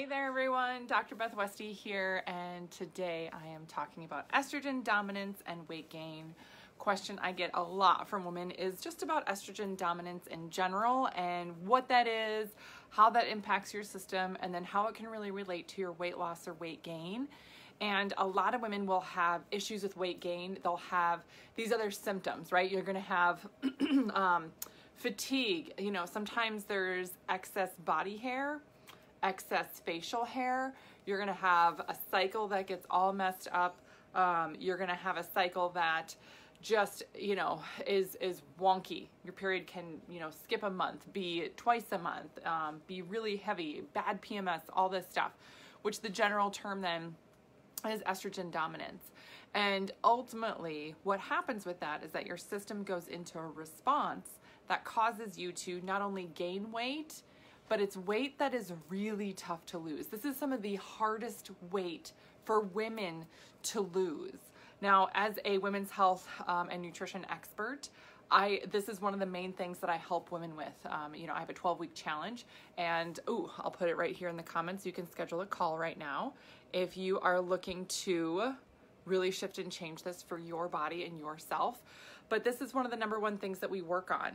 Hey there everyone, Dr. Beth Westie here and today I am talking about estrogen dominance and weight gain. Question I get a lot from women is just about estrogen dominance in general and what that is, how that impacts your system, and then how it can really relate to your weight loss or weight gain. And a lot of women will have issues with weight gain. They'll have these other symptoms, right? You're gonna have um, fatigue, you know, sometimes there's excess body hair excess facial hair. You're gonna have a cycle that gets all messed up. Um, you're gonna have a cycle that just you know is is wonky your period can you know skip a month be twice a month um, be really heavy bad pms all this stuff which the general term then is estrogen dominance and ultimately what happens with that is that your system goes into a response that causes you to not only gain weight but it's weight that is really tough to lose. This is some of the hardest weight for women to lose. Now, as a women's health um, and nutrition expert, I this is one of the main things that I help women with. Um, you know, I have a 12 week challenge, and oh, I'll put it right here in the comments. You can schedule a call right now if you are looking to really shift and change this for your body and yourself. But this is one of the number one things that we work on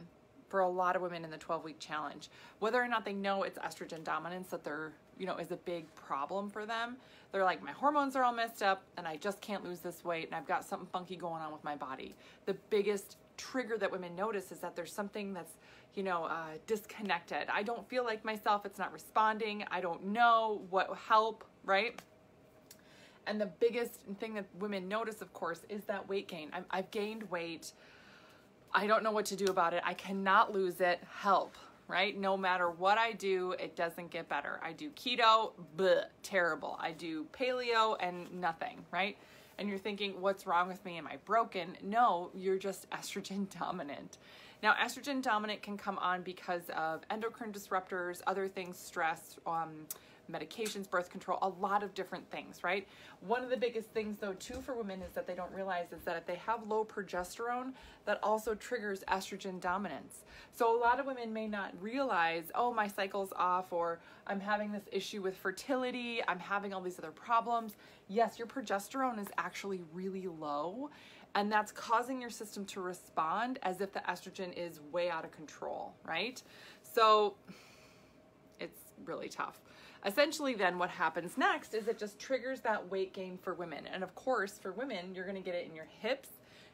for a lot of women in the 12 week challenge. Whether or not they know it's estrogen dominance that they're, you know, is a big problem for them. They're like, my hormones are all messed up and I just can't lose this weight and I've got something funky going on with my body. The biggest trigger that women notice is that there's something that's, you know, uh, disconnected. I don't feel like myself. It's not responding. I don't know what help, right? And the biggest thing that women notice, of course, is that weight gain. i I've gained weight. I don't know what to do about it. I cannot lose it. Help, right? No matter what I do, it doesn't get better. I do keto, bleh, terrible. I do paleo and nothing, right? And you're thinking, what's wrong with me? Am I broken? No, you're just estrogen dominant. Now, estrogen dominant can come on because of endocrine disruptors, other things, stress, um, medications, birth control, a lot of different things, right? One of the biggest things though too for women is that they don't realize is that if they have low progesterone, that also triggers estrogen dominance. So a lot of women may not realize, oh, my cycle's off or I'm having this issue with fertility, I'm having all these other problems. Yes, your progesterone is actually really low and that's causing your system to respond as if the estrogen is way out of control, right? So it's really tough. Essentially, then what happens next is it just triggers that weight gain for women. And of course, for women, you're gonna get it in your hips,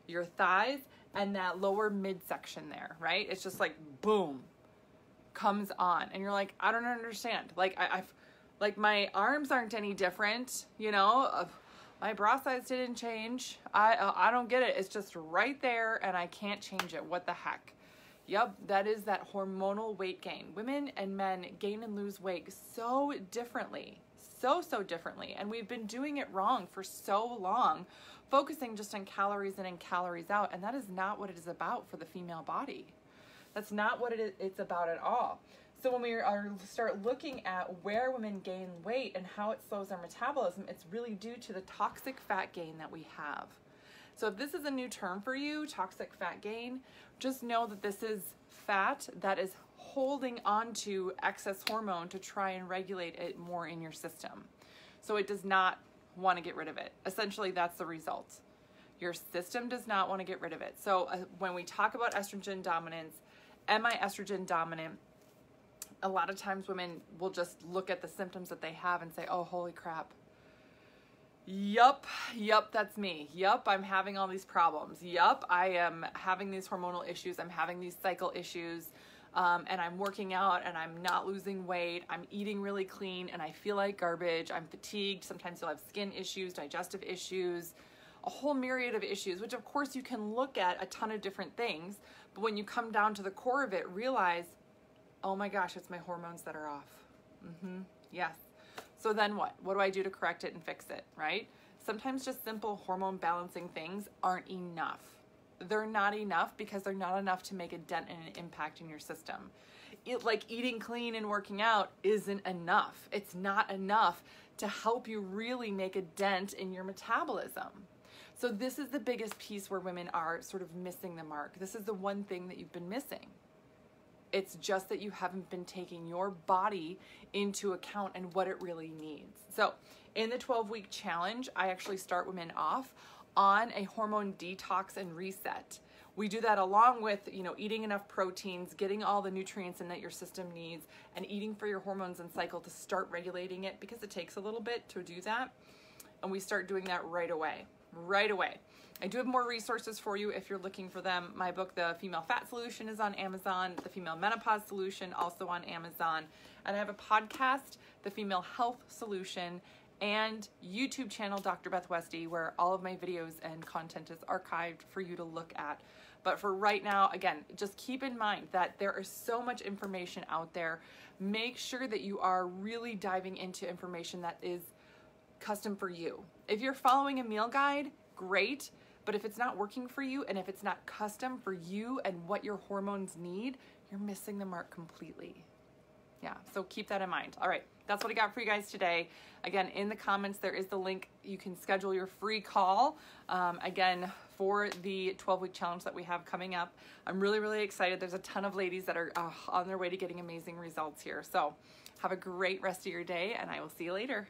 your thighs, and that lower midsection there, right? It's just like boom, comes on. And you're like, I don't understand. Like, I, have like my arms aren't any different, you know? My bra size didn't change. I, uh, I don't get it. It's just right there and I can't change it. What the heck? Yep, that is that hormonal weight gain. Women and men gain and lose weight so differently, so, so differently. And we've been doing it wrong for so long, focusing just on calories in and calories out. And that is not what it is about for the female body. That's not what it is, it's about at all. So when we are start looking at where women gain weight and how it slows our metabolism, it's really due to the toxic fat gain that we have. So if this is a new term for you, toxic fat gain, just know that this is fat that is holding onto excess hormone to try and regulate it more in your system. So it does not want to get rid of it. Essentially, that's the result. Your system does not want to get rid of it. So uh, when we talk about estrogen dominance, am I estrogen dominant? A lot of times women will just look at the symptoms that they have and say, oh, holy crap, Yup, yup, that's me. Yup, I'm having all these problems. Yup, I am having these hormonal issues. I'm having these cycle issues. Um, and I'm working out and I'm not losing weight. I'm eating really clean and I feel like garbage. I'm fatigued. Sometimes you'll have skin issues, digestive issues, a whole myriad of issues, which of course you can look at a ton of different things. But when you come down to the core of it, realize, oh my gosh, it's my hormones that are off. Mm-hmm. Yes. So then what? What do I do to correct it and fix it, right? Sometimes just simple hormone balancing things aren't enough. They're not enough because they're not enough to make a dent and an impact in your system. It, like eating clean and working out isn't enough. It's not enough to help you really make a dent in your metabolism. So this is the biggest piece where women are sort of missing the mark. This is the one thing that you've been missing. It's just that you haven't been taking your body into account and what it really needs. So, in the 12 week challenge, I actually start women off on a hormone detox and reset. We do that along with, you know, eating enough proteins, getting all the nutrients in that your system needs, and eating for your hormones and cycle to start regulating it because it takes a little bit to do that. And we start doing that right away. Right away. I do have more resources for you if you're looking for them. My book, The Female Fat Solution, is on Amazon. The Female Menopause Solution, also on Amazon. And I have a podcast, The Female Health Solution, and YouTube channel, Dr. Beth Westie, where all of my videos and content is archived for you to look at. But for right now, again, just keep in mind that there is so much information out there. Make sure that you are really diving into information that is custom for you. If you're following a meal guide, great. But if it's not working for you and if it's not custom for you and what your hormones need, you're missing the mark completely. Yeah, so keep that in mind. All right, that's what I got for you guys today. Again, in the comments, there is the link. You can schedule your free call. Um, again, for the 12 week challenge that we have coming up. I'm really, really excited. There's a ton of ladies that are uh, on their way to getting amazing results here. So have a great rest of your day, and I will see you later.